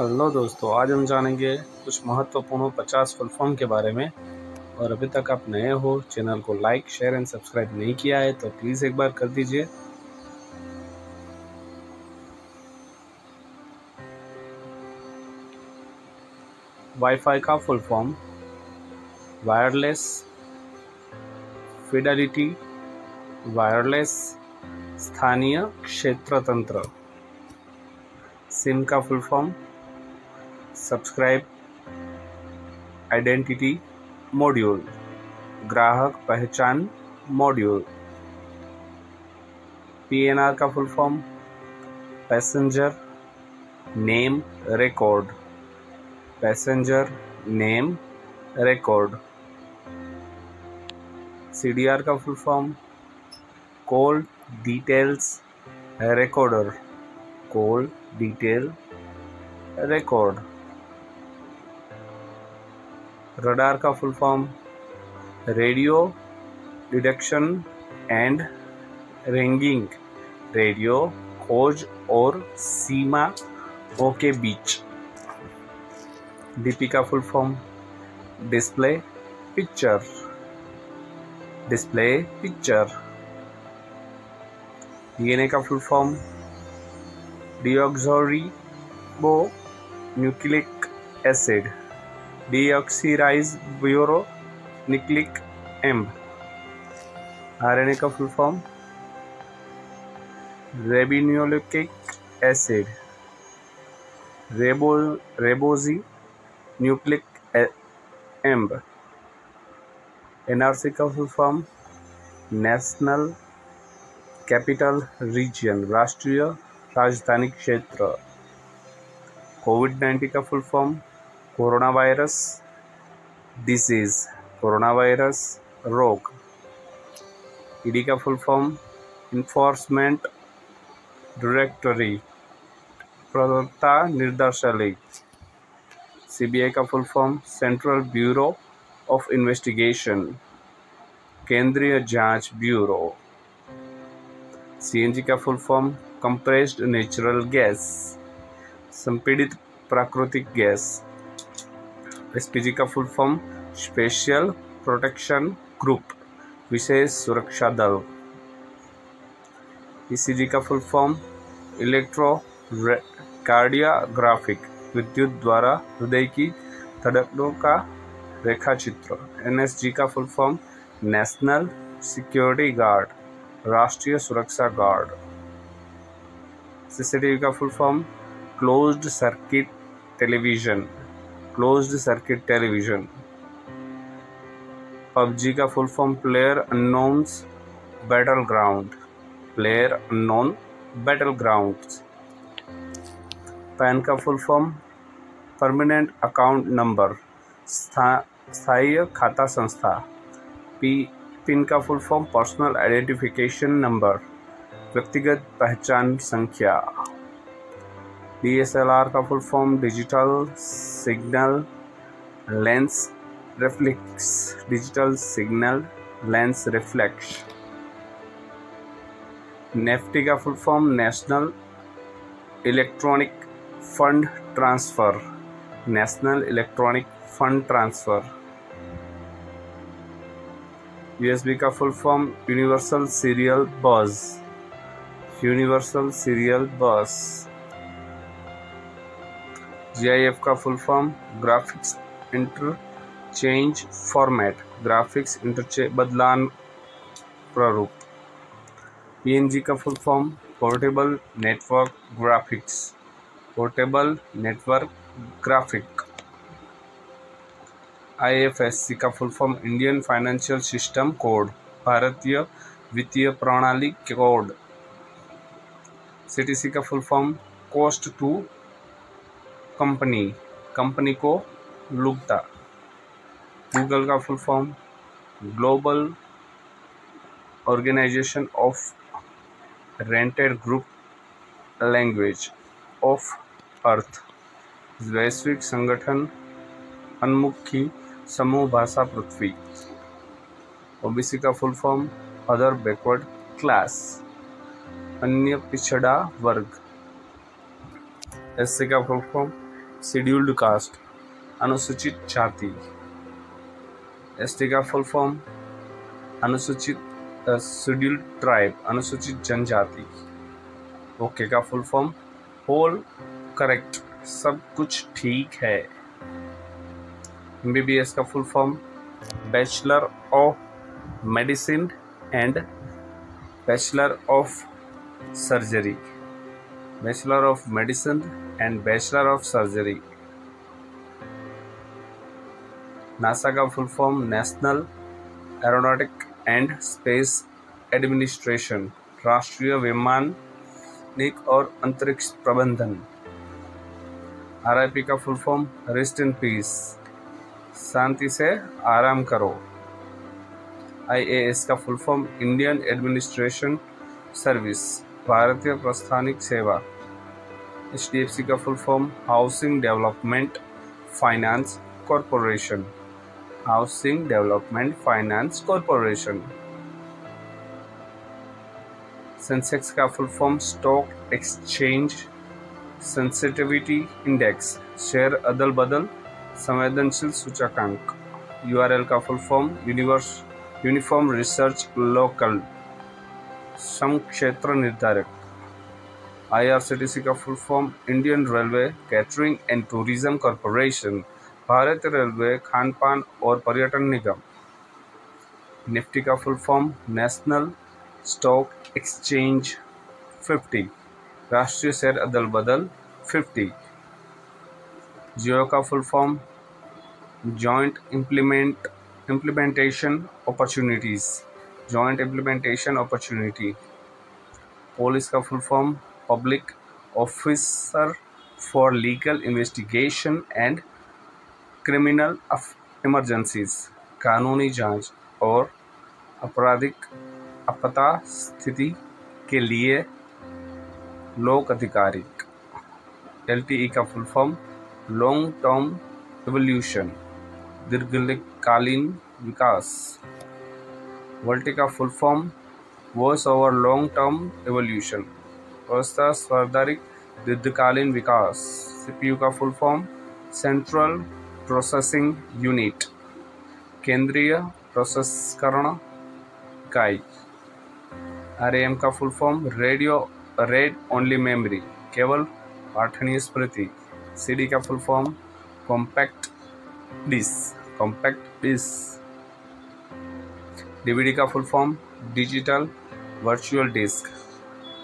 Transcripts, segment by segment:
Hello दोस्तों, आज हम जानेंगे कुछ महत्वपूर्ण 50 फुल फॉर्म के बारे में। और अभी तक आप नए हो, चैनल को लाइक, शेयर एंड सब्सक्राइब नहीं किया है तो प्लीज़ एक बार कर दीजिए। वाईफाई का full form, wireless, fidelity, wireless, स्थानीय क्षेत्र तंत्र सिम का full form subscribe identity module ग्राहक पहचान मॉड्यूल पीएनआर का full form passenger name record passenger name record CDR का full form call details recorder call detail record radar का full form radio deduction and ranging radio खोज और सीमा के बीच। डीपी का full form display picture display picture DNA का full form deoxyribonucleic acid nucleic एम्ब RNA का full form ribonucleic acid ribo रेबोजी nucleic एम्ब एनआरसी का full form national capital region राष्ट्रीय राजधानी क्षेत्र कोविड नाइन्टीन का full form corona virus disease corona virus रोग ED का फुल फॉर्म इन्फोर्समेंट डायरेक्टरी प्रवक्ता निर्देशालय. सीबीआई का full form central bureau of investigation केंद्रीय जाँच ब्यूरो सीएनजी का full form compressed natural gas संपीड़ित प्राकृतिक गैस एसपीजी का full form special protection group विशेष सुरक्षा दल। ईसीजी का फुल फॉर्म इलेक्ट्रो कार्डियाग्राफिक विद्युत द्वारा हृदय की धड़कनों का रेखा चित्र एनएसजी का full form national security guard राष्ट्रीय सुरक्षा गार्ड सीसीटीवी का full form closed circuit television closed circuit television PUBG का full form player unknowns battle ground player unknown battle ground PAN का full form permanent account number स्थायी खाता संस्था. P PIN का full form personal identification number व्यक्तिगत पहचान संख्या. DSLR का full form digital signal lens reflex digital signal lens reflex NEFT का full form national electronic fund transfer national electronic fund transfer USB का full form universal serial bus universal serial bus GIF का full form graphics interchange format graphics interchange बदलान प्रारूप PNG का full form portable network graphics portable network graphic IFSC का full form Indian financial system code भारतीय वित्तीय प्रणाली code CTC का full form cost to company company को लुकता Google का full form, global organisation of rented group language of earth. वैश्विक संगठन अन्मुखी समूह भाषा पृथ्वी। ओबीसी का full form other backward class अन्य पिछड़ा वर्ग। एससी का फुल फॉर्म शेड्यूल्ड कास्ट अनुसूचित जाति एस टी का फुल फॉर्म अनुसूचित शेड्यूल्ड ट्राइब अनुसूचित जनजाति ओके का फुल फॉर्म होल करेक्ट सब कुछ ठीक है। एस का full form bachelor of medicine and bachelor of surgery bachelor of medicine and bachelor of surgery NASA का full form national aeronautic and space administration राष्ट्रीय वैमानिक और अंतरिक्ष प्रबंधन आरआईपी का full form rest in peace शांति से आराम करो आईएएस का full form Indian administration service भारतीय प्रस्थानिक सेवा एच डी एफ़ सी का full form housing development finance corporation housing development finance corporation Sensex का full form stock exchange sensitivity index share अदल बदल संवेदनशील सूचकांक यूआरएल का full form universe uniform research local सम क्षेत्र निर्धारक। आईआरसीटीसी का full form Indian railway catering and tourism corporation Bharat railway Khan पान और पर्यटन निगम। निफ्टी का full form national stock exchange 50 राष्ट्रीय शेयर अदल बदल 50 जियो का full form joint implement, implementation opportunities joint implementation opportunity police का full form public officer for legal investigation and criminal emergencies कानूनी जाँच और आपराधिक आपदा स्थिति के लिए लोक अधिकारिक एल टी ई का full form long term revolution दीर्घकालीन विकास। वर्ल्टी का full form voice over long term evolution व्यवस्था स्वाधारिक दीर्घकालीन विकास सीपीयू का full form central processing unit केंद्रीय प्रोसेसकरण इकाई आर एम का full form radio read only memory केवल पाठनीय स्मृति सीडी का full form compact disc compact disc DVD का full form, digital virtual disc,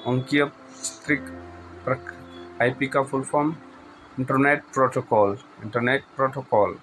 अंकीय चित्रिक आईपी का full form, internet protocol internet protocol.